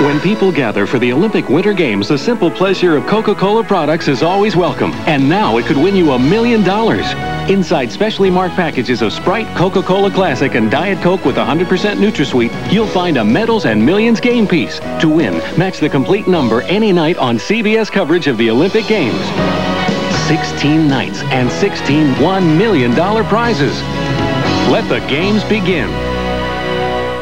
When people gather for the Olympic Winter Games, the simple pleasure of Coca-Cola products is always welcome. And now it could win you a million dollars. Inside specially marked packages of Sprite, Coca-Cola Classic, and Diet Coke with 100% NutraSweet, you'll find a Medals and Millions game piece. To win, match the complete number any night on CBS coverage of the Olympic Games. 16 nights and 16 $1 million prizes. Let the games begin.